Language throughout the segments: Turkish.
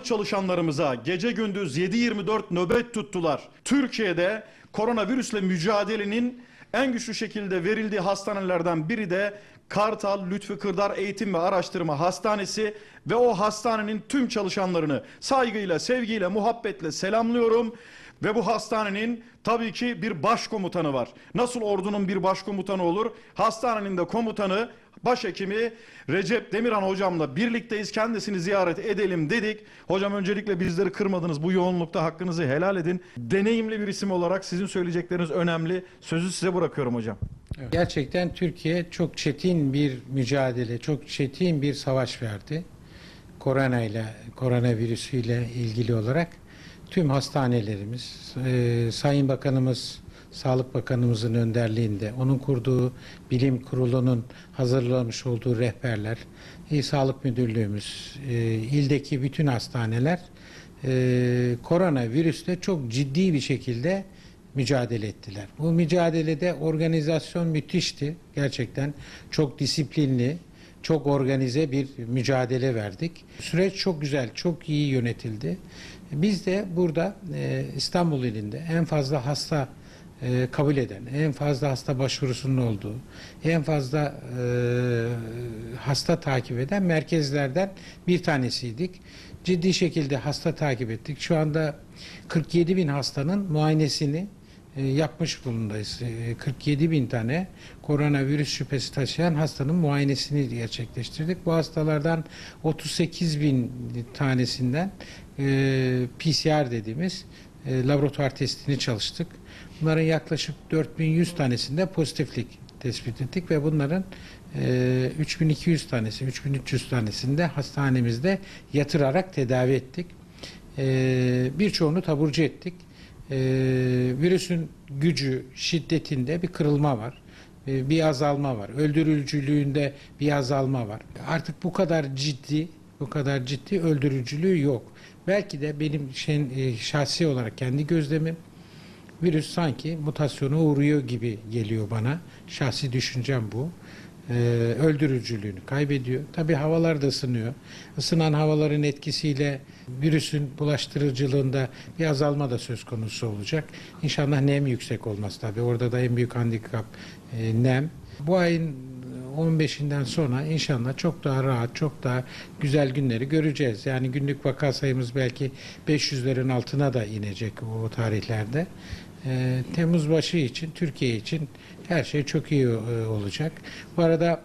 Sağlık çalışanlarımıza gece gündüz 7-24 nöbet tuttular. Türkiye'de koronavirüsle mücadelenin en güçlü şekilde verildiği hastanelerden biri de Kartal Lütfü Kırdar Eğitim ve Araştırma Hastanesi ve o hastanenin tüm çalışanlarını saygıyla, sevgiyle, muhabbetle selamlıyorum. Ve bu hastanenin tabii ki bir başkomutanı var. Nasıl ordunun bir başkomutanı olur? Hastanenin de komutanı başhekimi Recep Demirhan hocamla birlikteyiz. Kendisini ziyaret edelim dedik. Hocam öncelikle bizleri kırmadınız. Bu yoğunlukta hakkınızı helal edin. Deneyimli bir isim olarak sizin söyleyecekleriniz önemli. Sözü size bırakıyorum hocam. Gerçekten Türkiye çok çetin bir mücadele, çok çetin bir savaş verdi. Korona ile, koronavirüsüyle ilgili olarak tüm hastanelerimiz, e, Sayın Bakanımız, Sağlık Bakanımızın önderliğinde, onun kurduğu bilim kurulunun hazırlamış olduğu rehberler, İl Sağlık Müdürlüğümüz, e, ildeki bütün hastaneler e, koronavirüsle çok ciddi bir şekilde mücadele ettiler. Bu mücadelede organizasyon müthişti. Gerçekten çok disiplinli, çok organize bir mücadele verdik. Süreç çok güzel, çok iyi yönetildi. Biz de burada e, İstanbul ilinde en fazla hasta e, kabul eden, en fazla hasta başvurusunun olduğu, en fazla e, hasta takip eden merkezlerden bir tanesiydik. Ciddi şekilde hasta takip ettik. Şu anda 47 bin hastanın muayenesini yapmış bulundayız. E, 47 bin tane koronavirüs şüphesi taşıyan hastanın muayenesini gerçekleştirdik. Bu hastalardan 38 bin tanesinden e, PCR dediğimiz e, laboratuvar testini çalıştık. Bunların yaklaşık 4100 tanesinde pozitiflik tespit ettik ve bunların e, 3200 tanesi, 3300 tanesinde hastanemizde yatırarak tedavi ettik. E, birçoğunu taburcu ettik. E, virüsün gücü, şiddetinde bir kırılma var. E, bir azalma var. Öldürücülüğünde bir azalma var. Artık bu kadar ciddi, bu kadar ciddi öldürücülüğü yok. Belki de benim şey, e, şahsi olarak kendi gözlemim virüs sanki mutasyona uğruyor gibi geliyor bana. Şahsi düşüncem bu. Ee, öldürücülüğünü kaybediyor. Tabii havalar da ısınıyor. Isınan havaların etkisiyle virüsün bulaştırıcılığında bir azalma da söz konusu olacak. İnşallah nem yüksek olmaz tabii. Orada da en büyük handikap e, nem. Bu ayın 15'inden sonra inşallah çok daha rahat, çok daha güzel günleri göreceğiz. Yani günlük vaka sayımız belki 500'lerin altına da inecek o tarihlerde. Ee, Temmuz başı için, Türkiye için her şey çok iyi e, olacak. Bu arada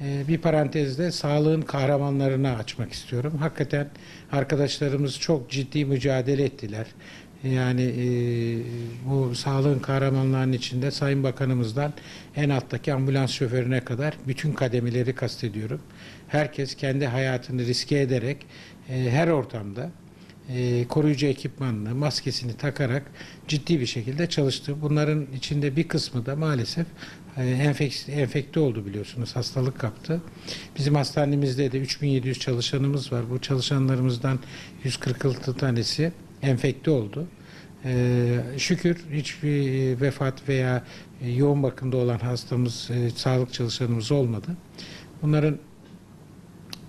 e, bir parantezde sağlığın kahramanlarını açmak istiyorum. Hakikaten arkadaşlarımız çok ciddi mücadele ettiler. Yani e, bu sağlığın kahramanlarının içinde Sayın Bakanımızdan en alttaki ambulans şoförüne kadar bütün kademeleri kastediyorum. Herkes kendi hayatını riske ederek e, her ortamda e, koruyucu ekipmanını, maskesini takarak ciddi bir şekilde çalıştı. Bunların içinde bir kısmı da maalesef e, enfek, enfekte oldu biliyorsunuz, hastalık kaptı. Bizim hastanemizde de 3700 çalışanımız var. Bu çalışanlarımızdan 146 tanesi enfekte oldu. Ee, şükür hiçbir vefat veya yoğun bakımda olan hastamız, e, sağlık çalışanımız olmadı. Bunların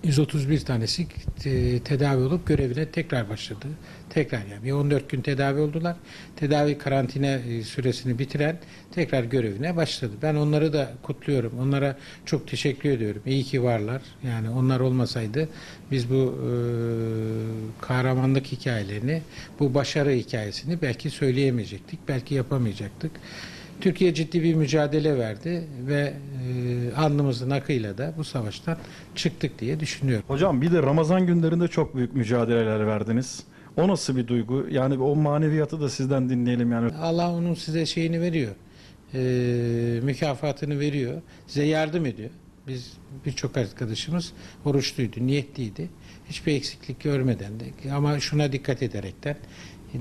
131 tanesi e, tedavi olup görevine tekrar başladı. Tekrar yani bir 14 gün tedavi oldular. Tedavi karantina e, süresini bitiren tekrar görevine başladı. Ben onları da kutluyorum. Onlara çok teşekkür ediyorum. İyi ki varlar. Yani onlar olmasaydı biz bu e, kahramanlık hikayelerini, bu başarı hikayesini belki söyleyemeyecektik. Belki yapamayacaktık. Türkiye ciddi bir mücadele verdi ve e, alnımızın akıyla da bu savaştan çıktık diye düşünüyorum. Hocam bir de Ramazan günlerinde çok büyük mücadeleler verdiniz. O nasıl bir duygu? Yani o maneviyatı da sizden dinleyelim yani. Allah onun size şeyini veriyor. E, mükafatını veriyor. Size yardım ediyor. Biz birçok arkadaşımız oruçluydu, niyetliydi. Hiçbir eksiklik görmeden de ama şuna dikkat ederekten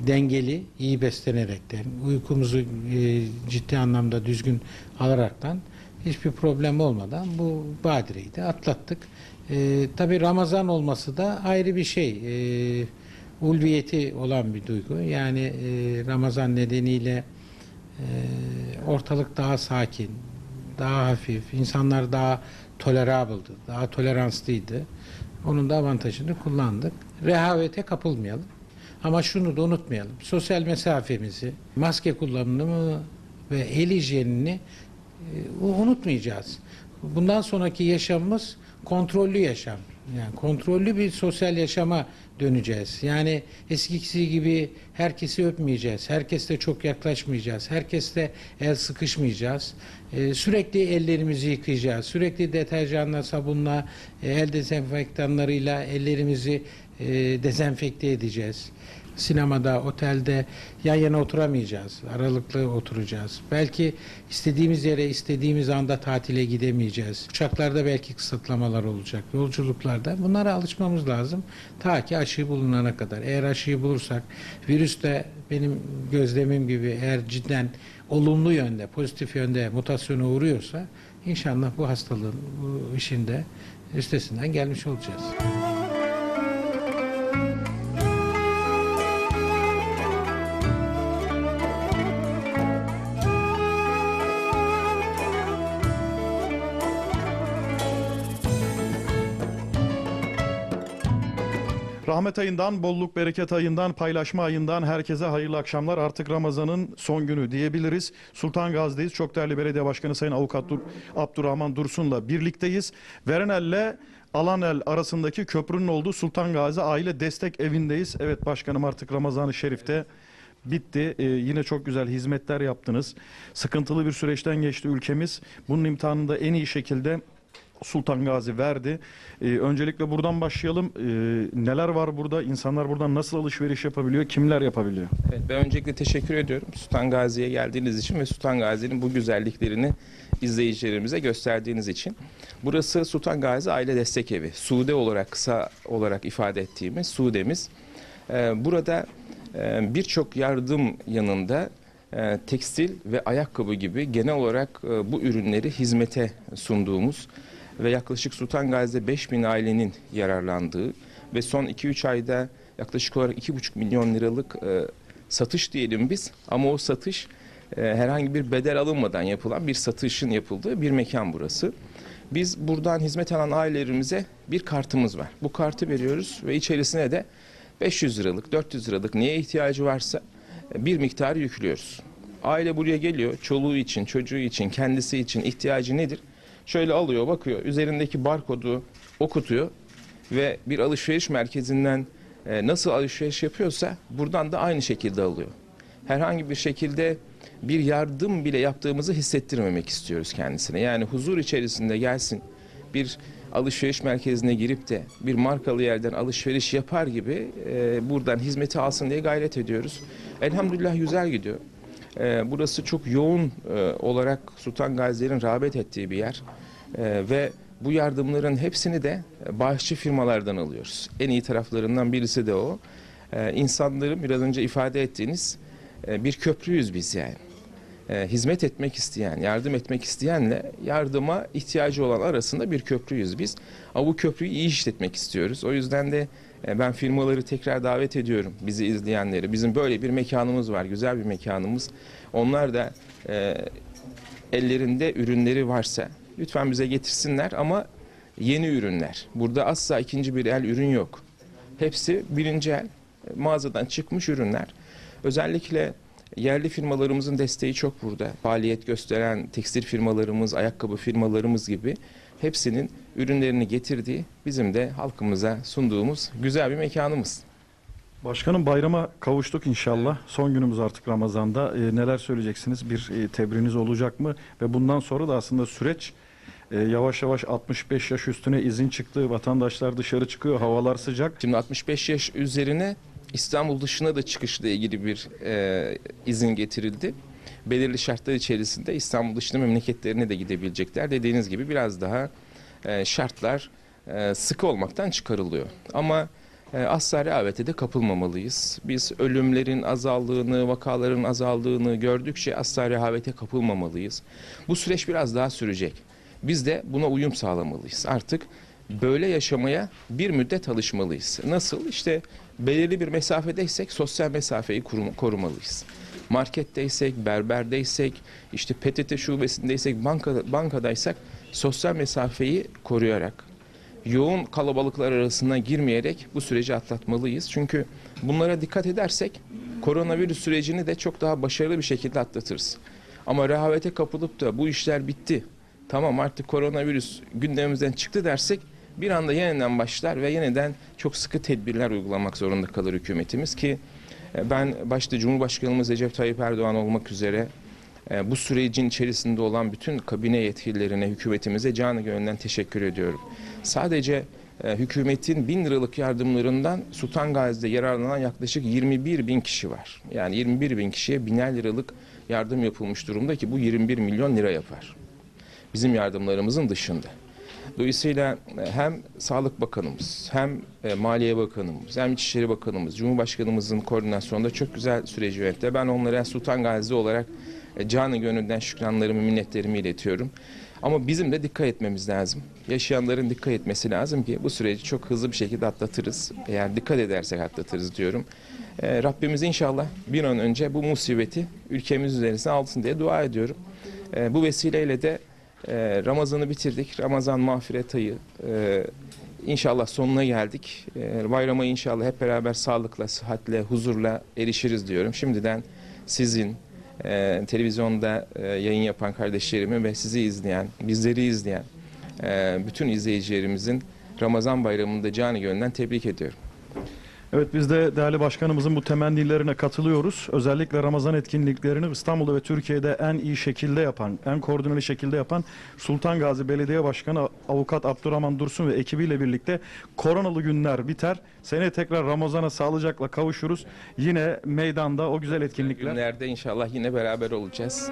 dengeli, iyi beslenerekten, uykumuzu e, ciddi anlamda düzgün alaraktan hiçbir problem olmadan bu badireyi de atlattık. E, Tabi Ramazan olması da ayrı bir şey. E, ulviyeti olan bir duygu. Yani e, Ramazan nedeniyle e, ortalık daha sakin, daha hafif, insanlar daha tolerable'dı, daha toleranslıydı. Onun da avantajını kullandık. Rehavete kapılmayalım. Ama şunu da unutmayalım. Sosyal mesafemizi, maske kullanımını ve el hijyenini e, unutmayacağız. Bundan sonraki yaşamımız kontrollü yaşam. Yani kontrollü bir sosyal yaşama döneceğiz. Yani eskisi gibi herkesi öpmeyeceğiz. Herkesle çok yaklaşmayacağız. Herkesle el sıkışmayacağız. Ee, sürekli ellerimizi yıkayacağız. Sürekli deterjanla, sabunla, e, el dezenfektanlarıyla ellerimizi e, dezenfekte edeceğiz. Sinemada, otelde yan yana oturamayacağız. Aralıklı oturacağız. Belki istediğimiz yere istediğimiz anda tatile gidemeyeceğiz. Uçaklarda belki kısıtlamalar olacak. Yolculuklarda bunlara alışmamız lazım. Ta ki aşı bulunana kadar. Eğer aşıyı bulursak virüs de benim gözlemim gibi eğer cidden olumlu yönde, pozitif yönde mutasyona uğruyorsa inşallah bu hastalığın bu işin de üstesinden gelmiş olacağız. Rahmet ayından, bolluk bereket ayından, paylaşma ayından herkese hayırlı akşamlar. Artık Ramazan'ın son günü diyebiliriz. Sultan Gazi'deyiz. Çok değerli belediye başkanı Sayın Avukat Dur Abdurrahman Dursun'la birlikteyiz. Verenel'le Alanel arasındaki köprünün olduğu Sultan Gazi Aile Destek Evi'ndeyiz. Evet başkanım artık Ramazan-ı Şerif'te bitti. Ee, yine çok güzel hizmetler yaptınız. Sıkıntılı bir süreçten geçti ülkemiz. Bunun imtihanını da en iyi şekilde Sultan Gazi verdi. Ee, öncelikle buradan başlayalım. Ee, neler var burada? İnsanlar buradan nasıl alışveriş yapabiliyor? Kimler yapabiliyor? Evet, ben öncelikle teşekkür ediyorum Sultan Gazi'ye geldiğiniz için ve Sultan Gazi'nin bu güzelliklerini izleyicilerimize gösterdiğiniz için. Burası Sultan Gazi Aile Destek Evi. Sude olarak kısa olarak ifade ettiğimiz Sude'miz. Ee, burada e, birçok yardım yanında e, tekstil ve ayakkabı gibi genel olarak e, bu ürünleri hizmete sunduğumuz ve yaklaşık Sultan Gazi'de 5000 ailenin yararlandığı ve son 2-3 ayda yaklaşık olarak 2,5 milyon liralık e, satış diyelim biz ama o satış e, herhangi bir bedel alınmadan yapılan bir satışın yapıldığı bir mekan burası. Biz buradan hizmet alan ailelerimize bir kartımız var. Bu kartı veriyoruz ve içerisine de 500 liralık, 400 liralık neye ihtiyacı varsa bir miktarı yüklüyoruz. Aile buraya geliyor, çoluğu için, çocuğu için, kendisi için ihtiyacı nedir? Şöyle alıyor, bakıyor, üzerindeki barkodu okutuyor ve bir alışveriş merkezinden e, nasıl alışveriş yapıyorsa buradan da aynı şekilde alıyor. Herhangi bir şekilde bir yardım bile yaptığımızı hissettirmemek istiyoruz kendisine. Yani huzur içerisinde gelsin bir alışveriş merkezine girip de bir markalı yerden alışveriş yapar gibi e, buradan hizmeti alsın diye gayret ediyoruz. Elhamdülillah güzel gidiyor. E, burası çok yoğun e, olarak Sultan Gazilerin rağbet ettiği bir yer. E, ve bu yardımların hepsini de bağışçı firmalardan alıyoruz. En iyi taraflarından birisi de o. E, insanların biraz önce ifade ettiğiniz e, bir köprüyüz biz yani. E, hizmet etmek isteyen, yardım etmek isteyenle yardıma ihtiyacı olan arasında bir köprüyüz biz. Ama bu köprüyü iyi işletmek istiyoruz. O yüzden de e, ben firmaları tekrar davet ediyorum bizi izleyenleri. Bizim böyle bir mekanımız var, güzel bir mekanımız. Onlar da e, ellerinde ürünleri varsa lütfen bize getirsinler ama yeni ürünler. Burada asla ikinci bir el ürün yok. Hepsi birinci el e, mağazadan çıkmış ürünler. Özellikle yerli firmalarımızın desteği çok burada. Faaliyet gösteren tekstil firmalarımız, ayakkabı firmalarımız gibi hepsinin ürünlerini getirdiği bizim de halkımıza sunduğumuz güzel bir mekanımız. Başkanım bayrama kavuştuk inşallah. Son günümüz artık Ramazan'da. Ee, neler söyleyeceksiniz? Bir e, tebriniz olacak mı? Ve bundan sonra da aslında süreç e, yavaş yavaş 65 yaş üstüne izin çıktı. Vatandaşlar dışarı çıkıyor. Havalar sıcak. Şimdi 65 yaş üzerine İstanbul dışına da çıkışla ilgili bir e, izin getirildi. Belirli şartlar içerisinde İstanbul dışına memleketlerine de gidebilecekler. Dediğiniz gibi biraz daha e, şartlar e, sıkı olmaktan çıkarılıyor. Ama e, asla rehavete de kapılmamalıyız. Biz ölümlerin azaldığını, vakaların azaldığını gördükçe asla rehavete kapılmamalıyız. Bu süreç biraz daha sürecek. Biz de buna uyum sağlamalıyız. Artık böyle yaşamaya bir müddet alışmalıyız. Nasıl? İşte belirli bir mesafedeysek sosyal mesafeyi korum- korumalıyız. Marketteysek, berberdeysek, işte PTT şubesindeysek, banka, bankadaysak sosyal mesafeyi koruyarak, yoğun kalabalıklar arasına girmeyerek bu süreci atlatmalıyız. Çünkü bunlara dikkat edersek koronavirüs sürecini de çok daha başarılı bir şekilde atlatırız. Ama rehavete kapılıp da bu işler bitti, tamam artık koronavirüs gündemimizden çıktı dersek bir anda yeniden başlar ve yeniden çok sıkı tedbirler uygulamak zorunda kalır hükümetimiz ki e, ben başta Cumhurbaşkanımız Recep Tayyip Erdoğan olmak üzere e, bu sürecin içerisinde olan bütün kabine yetkililerine, hükümetimize canı gönülden teşekkür ediyorum. Sadece e, hükümetin bin liralık yardımlarından Sultan Gazi'de yararlanan yaklaşık 21 bin kişi var. Yani 21 bin kişiye biner liralık yardım yapılmış durumda ki bu 21 milyon lira yapar. Bizim yardımlarımızın dışında. Dolayısıyla e, hem Sağlık Bakanımız, hem e, Maliye Bakanımız, hem İçişleri Bakanımız, Cumhurbaşkanımızın koordinasyonunda çok güzel süreci yönetti. Ben onlara Sultan Gazi olarak e, canı gönülden şükranlarımı, minnetlerimi iletiyorum. Ama bizim de dikkat etmemiz lazım. Yaşayanların dikkat etmesi lazım ki bu süreci çok hızlı bir şekilde atlatırız. Eğer dikkat edersek atlatırız diyorum. E, Rabbimiz inşallah bir an önce bu musibeti ülkemiz üzerine alsın diye dua ediyorum. E, bu vesileyle de ee, Ramazan'ı bitirdik. Ramazan mağfiret ayı. Ee, inşallah sonuna geldik. Ee, bayrama inşallah hep beraber sağlıkla, sıhhatle, huzurla erişiriz diyorum. Şimdiden sizin e, televizyonda e, yayın yapan kardeşlerimi ve sizi izleyen, bizleri izleyen e, bütün izleyicilerimizin Ramazan bayramında canı gönülden tebrik ediyorum. Evet biz de değerli başkanımızın bu temennilerine katılıyoruz. Özellikle Ramazan etkinliklerini İstanbul'da ve Türkiye'de en iyi şekilde yapan, en koordineli şekilde yapan Sultan Gazi Belediye Başkanı Avukat Abdurrahman Dursun ve ekibiyle birlikte koronalı günler biter. Seneye tekrar Ramazan'a sağlıcakla kavuşuruz. Yine meydanda o güzel etkinlikler. Günlerde inşallah yine beraber olacağız.